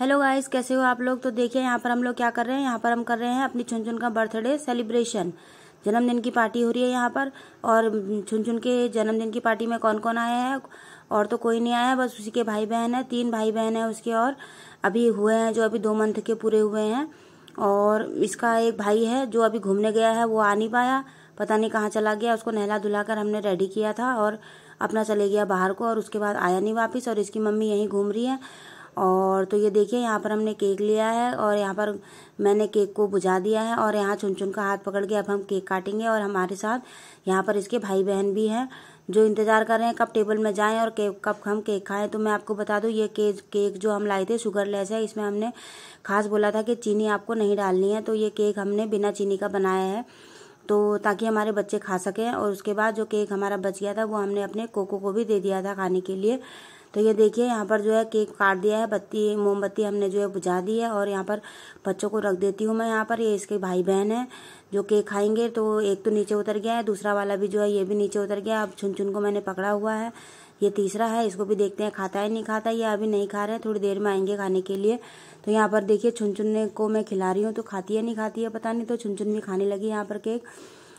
Hello guys, कैसे हो आप लोग? तो देखिए, यहाँ पर हम लोग क्या कर रहे हैं? यहाँ पर हम कर रहे हैं अपनी छुनछुन का बर्थडे सेलिब्रेशन। जन्मदिन की पार्टी हो रही है यहाँ पर, और छुनछुन के जन्मदिन की पार्टी में कौन कौन आया है? और तो कोई नहीं आया, बस उसी के भाई बहन है, तीन भाई बहन है उसके और अभी हुए हैं, जो अभी दो मंथ के पूरे हुए हैं। और इसका एक भाई है, जो अभी घूमने गया है, वो आ नहीं पाया, पता नहीं कहाँ चला गया, उसको नहला धुला कर हमने रेडी किया था और अपना चले गया बाहर को और उसके बाद आया नहीं वापस और इसकी मम्मी यहीं घूम रही है। और तो ये देखिए, यहाँ पर हमने केक लिया है और यहाँ पर मैंने केक को बुझा दिया है और यहाँ चुन चुन का हाथ पकड़ के अब हम केक काटेंगे और हमारे साथ यहाँ पर इसके भाई बहन भी हैं जो इंतज़ार कर रहे हैं कब टेबल में जाएँ और केक, कब हम केक खाएँ। तो मैं आपको बता दूँ, ये केक केक जो हम लाए थे, शुगर लेस है, इसमें हमने खास बोला था कि चीनी आपको नहीं डालनी है तो ये केक हमने बिना चीनी का बनाया है। तो ताकि हमारे बच्चे खा सकें और उसके बाद जो केक हमारा बच गया था, वो हमने अपने कोको को भी दे दिया था खाने के लिए। तो ये देखिए, यहाँ पर जो है केक काट दिया है, बत्ती, मोमबत्ती हमने जो है बुझा दी है और यहाँ पर बच्चों को रख देती हूँ मैं यहाँ पर। ये इसके भाई बहन है जो केक खाएँगे तो एक तो नीचे उतर गया है, दूसरा वाला भी जो है ये भी नीचे उतर गया अब छुन छुन को मैंने पकड़ा हुआ है। ये तीसरा है, इसको भी देखते हैं, खाता है, नहीं खाता, ये अभी नहीं खा रहे हैं, थोड़ी देर में आएँगे खाने के लिए। तो यहाँ पर देखिए छुन को मैं खिला रही हूँ तो खाती है, नहीं खाती है, पता नहीं तो छुन छुन भी खाने लगी यहाँ पर केक,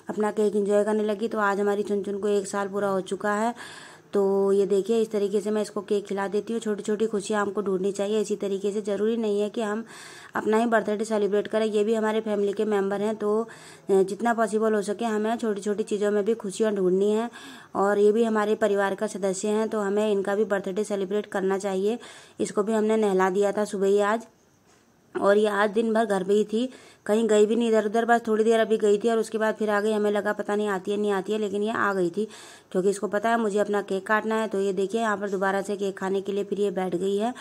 अपना केक इंजॉय करने लगी। तो आज हमारी छुन छुन को एक साल पूरा हो चुका है। तो ये देखिए, इस तरीके से मैं इसको केक खिला देती हूँ। छोटी छोटी खुशियाँ हमको ढूंढनी चाहिए। इसी तरीके से ज़रूरी नहीं है कि हम अपना ही बर्थडे सेलिब्रेट करें। ये भी हमारे फैमिली के मेंबर हैं तो जितना पॉसिबल हो सके हमें छोटी छोटी चीज़ों में भी खुशियाँ ढूंढनी है और ये भी हमारे परिवार का सदस्य हैं तो हमें इनका भी बर्थडे सेलिब्रेट करना चाहिए। इसको भी हमने नहला दिया था सुबह ही आज। और ये आज दिन भर घर पे ही थी। कहीं गई भी नहीं इधर उधर, बस थोड़ी देर अभी गई थी और उसके बाद फिर आ गई। हमें लगा पता नहीं आती है, नहीं आती है, लेकिन ये आ गई थी, क्योंकि इसको पता है मुझे अपना केक काटना है। तो ये देखिए, यहाँ पर दोबारा से केक खाने के लिए फिर ये बैठ गई है।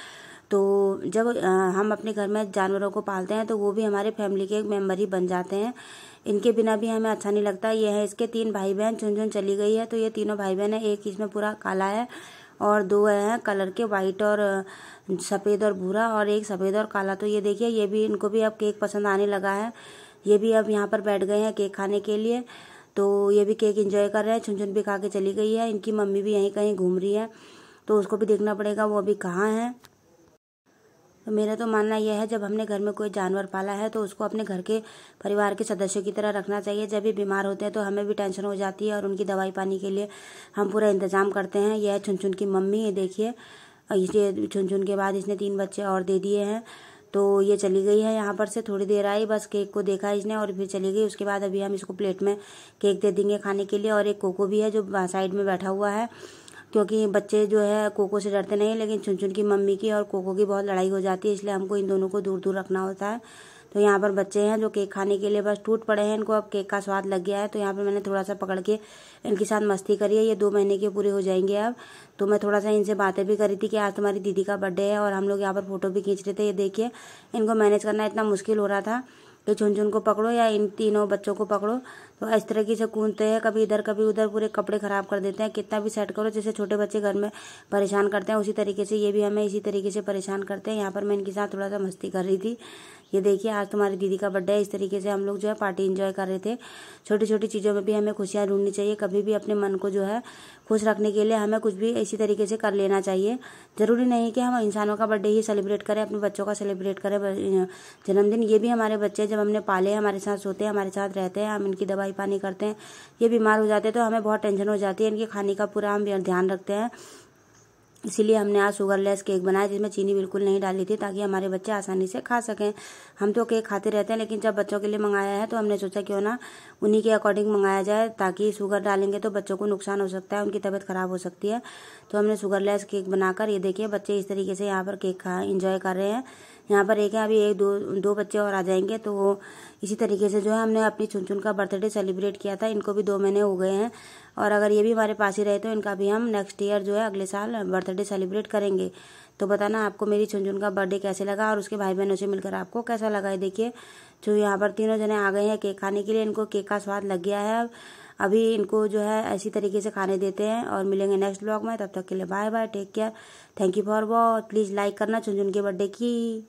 तो जब हम अपने घर में जानवरों को पालते हैं तो वो भी हमारे फैमिली के एक मेंबर ही बन जाते हैं। इनके बिना भी हमें अच्छा नहीं लगता। ये है इसके तीन भाई बहन चुन चुन चली गई है। तो ये तीनों भाई बहन है, एक इसमें पूरा काला है। और दो हैं, कलर के वाइट और सफ़ेद और भूरा और एक सफ़ेद और काला। तो ये देखिए, ये भी, इनको भी अब केक पसंद आने लगा है। ये भी अब यहाँ पर बैठ गए हैं केक खाने के लिए। तो ये भी केक इंजॉय कर रहे हैं छुन छुन भी खा के चली गई है। इनकी मम्मी भी यहीं कहीं घूम रही है। तो उसको भी देखना पड़ेगा, वो अभी कहाँ है। तो मेरा तो मानना यह है, जब हमने घर में कोई जानवर पाला है तो उसको अपने घर के परिवार के सदस्यों की तरह रखना चाहिए। जब भी बीमार होते हैं तो हमें भी टेंशन हो जाती है और उनकी दवाई पानी के लिए हम पूरा इंतज़ाम करते हैं। यह छुन छुन की मम्मी है देखिए। इसे छुन छुन के बाद इसने तीन बच्चे और दे दिए हैं। तो ये चली गई है यहाँ पर से थोड़ी देर आई, बस केक को देखा इसने और फिर चली गई। उसके बाद अभी हम इसको प्लेट में केक दे देंगे खाने के लिए और एक कोको भी है जो साइड में बैठा हुआ है। क्योंकि बच्चे जो है कोको से डरते नहीं, लेकिन चुन चुन की मम्मी की और कोको की बहुत लड़ाई हो जाती है, इसलिए हमको इन दोनों को दूर दूर रखना होता है। तो यहाँ पर बच्चे हैं जो केक खाने के लिए बस टूट पड़े हैं, इनको अब केक का स्वाद लग गया है। तो यहाँ पर मैंने थोड़ा सा पकड़ के इनके साथ मस्ती करी है, ये दो महीने के पूरे हो जाएँगे अब। तो मैं थोड़ा सा इनसे बातें भी करी थी कि आज तुम्हारी दीदी का बर्थडे है और हम लोग यहाँ पर फ़ोटो भी खींच रहे थे, ये देखिए। इनको मैनेज करना इतना मुश्किल हो रहा था। कि झुन झुन को पकड़ो या इन तीनों बच्चों को पकड़ो। तो इस तरीके से कूदते हैं, कभी इधर, कभी उधर पूरे कपड़े खराब कर देते हैं। कितना भी सेट करो, जैसे छोटे बच्चे घर में परेशान करते हैं, उसी तरीके से ये भी हमें इसी तरीके से परेशान करते हैं। यहाँ पर मैं इनके साथ थोड़ा सा मस्ती कर रही थी। ये देखिए, आज तुम्हारी दीदी का बर्थडे है, इस तरीके से हम लोग जो है पार्टी इंजॉय कर रहे थे। छोटी छोटी चीज़ों में भी हमें खुशियाँ ढूंढनी चाहिए, कभी भी अपने मन को जो है खुश रखने के लिए हमें कुछ भी इसी तरीके से कर लेना चाहिए। ज़रूरी नहीं कि हम इंसानों का बर्थडे ही सेलिब्रेट करें, अपने बच्चों का सेलिब्रेट करें जन्मदिन, ये भी हमारे बच्चे जब हमने पाले, हमारे साथ सोते हैं हमारे साथ रहते हैं, हम इनकी दवाई पानी करते हैं, ये बीमार हो जाते हैं तो हमें बहुत टेंशन हो जाती है, इनके खाने का पूरा हम ध्यान रखते हैं। इसीलिए हमने आज शुगरलेस केक बनाया, जिसमें चीनी बिल्कुल नहीं डाली थी, ताकि हमारे बच्चे आसानी से खा सकें। हम तो केक खाते रहते हैं, लेकिन जब बच्चों के लिए मंगाया है तो हमने सोचा क्यों ना उन्हीं के अकॉर्डिंग मंगाया जाए, ताकि शुगर डालेंगे तो बच्चों को नुकसान हो सकता है, उनकी तबीयत खराब हो सकती है। तो हमने शुगरलेस केक बनाकर, ये देखिए, बच्चे इस तरीके से यहाँ पर केक खा इंजॉय कर रहे हैं। यहाँ पर एक है, अभी एक, दो दो बच्चे और आ जाएँगे तो वो इसी तरीके से जो है हमने अपनी चुन चुन का बर्थडे सेलिब्रेट किया था। इनको भी दो महीने हो गए हैं। और अगर ये भी हमारे पास ही रहे तो इनका भी हम नेक्स्ट ईयर जो है, अगले साल बर्थडे सेलिब्रेट करेंगे। तो बताना आपको मेरी चुन का बर्थडे कैसे लगा और उसके भाई बहनों से मिलकर आपको कैसा लगा है? देखिए, जो यहाँ पर तीनों जने आ गए हैं केक खाने के लिए, इनको केक का स्वाद लग गया है। अभी इनको जो है, ऐसी तरीके से खाने देते हैं और मिलेंगे नेक्स्ट ब्लॉग में। तब तक के लिए bye bye take care thank you for watch please like करना चुन के बर्थडे की।